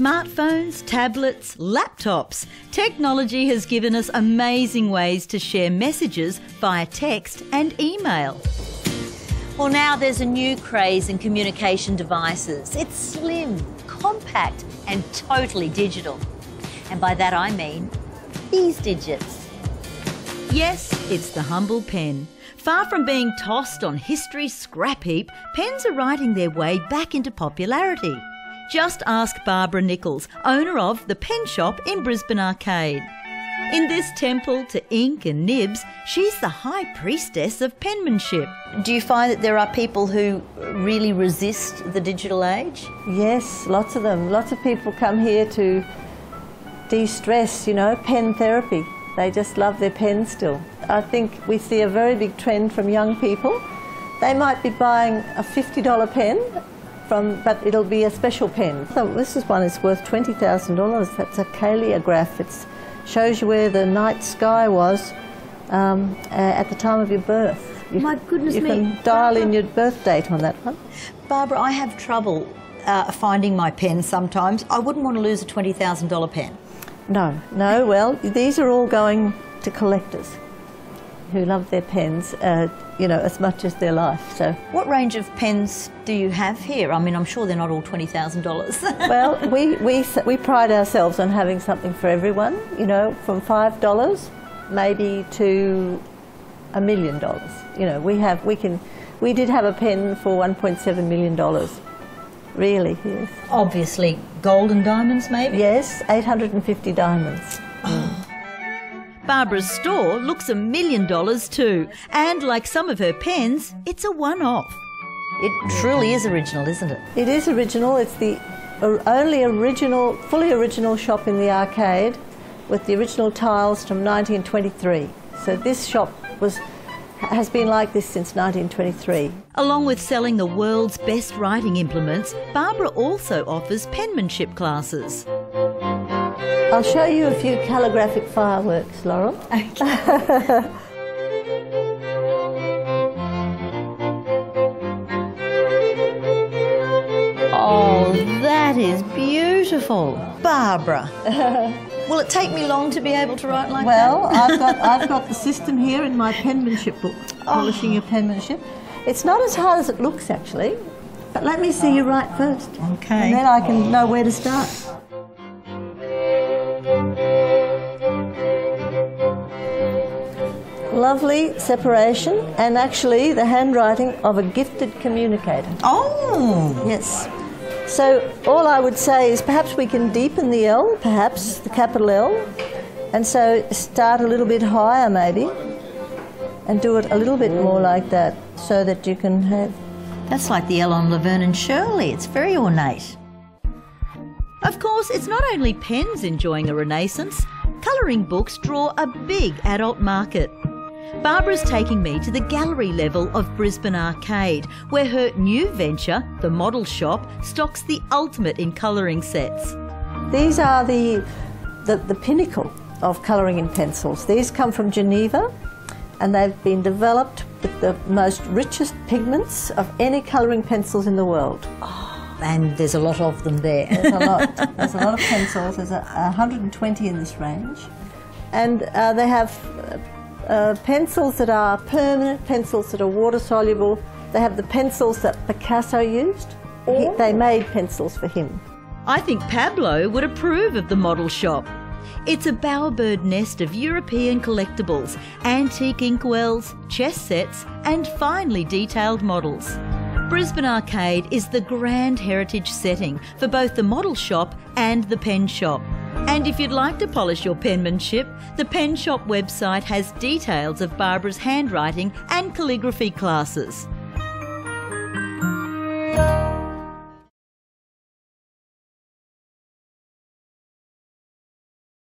Smartphones, tablets, laptops. Technology has given us amazing ways to share messages via text and email. Well, now there's a new craze in communication devices. It's slim, compact, and totally digital. And by that I mean these digits. Yes, it's the humble pen. Far from being tossed on history's scrap heap, pens are writing their way back into popularity. Just ask Barbara Nichols, owner of the Pen Shoppe in Brisbane Arcade. In this temple to ink and nibs, she's the high priestess of penmanship. Do you find that there are people who really resist the digital age? Yes, lots of them. Lots of people come here to de stress, you know, pen therapy. They just love their pen still. I think we see a very big trend from young people. They might be buying a $50 pen from, but it'll be a special pen. So this is one that's worth $20,000. That's a calligraph. It shows you where the night sky was um, at the time of your birth. You, My goodness you me. can dial in your birth date on that one. Barbara, I have trouble uh, finding my pen sometimes. I wouldn't want to lose a $20,000 pen. No, no, well, these are all going to collectors who love their pens, uh, you know, as much as their life. So, What range of pens do you have here? I mean, I'm sure they're not all $20,000. well, we, we, we pride ourselves on having something for everyone, you know, from $5 maybe to a million dollars. You know, we have, we can, we did have a pen for $1.7 million. Really, yes. Obviously, gold and diamonds, maybe? Yes, 850 diamonds. Barbara's store looks a million dollars too, and like some of her pens, it's a one off. It truly is original, isn't it? It is original. It's the only original, fully original shop in the arcade with the original tiles from 1923. So this shop was has been like this since 1923. Along with selling the world's best writing implements, Barbara also offers penmanship classes. I'll show you a few calligraphic fireworks, Laurel. Oh, that is beautiful. Barbara. Will it take me long to be able to write like that? Well, I've got I've got the system here in my penmanship book, oh. polishing your penmanship. It's not as hard as it looks actually, but let me see you write first. Okay. And then I can know where to start. Lovely separation and actually the handwriting of a gifted communicator. Oh, Yes. So all I would say is perhaps we can deepen the L, perhaps the capital L, and so start a little bit higher maybe, and do it a little bit more like that, so that you can have. that's like the L on Laverne and Shirley. It's very ornate. Of course, it's not only pens enjoying a renaissance, colouring books draw a big adult market. Barbara's taking me to the gallery level of Brisbane Arcade, where her new venture, the Model Shoppe, stocks the ultimate in colouring sets. These are the, the the pinnacle of colouring in pencils. These come from Geneva, and they've been developed with the most richest pigments of any colouring pencils in the world. And there's a lot of them there. There's a lot. There's a lot of pencils. There's a, 120 in this range, and uh, they have uh, uh, pencils that are permanent, pencils that are water soluble. They have the pencils that Picasso used. He, they made pencils for him. I think Pablo would approve of the Model Shoppe. It's a bowerbird nest of European collectibles, antique inkwells, chess sets, and finely detailed models. Brisbane Arcade is the grand heritage setting for both the model shop and the pen shop. And if you'd like to polish your penmanship, the Pen Shoppe website has details of Barbara's handwriting and calligraphy classes.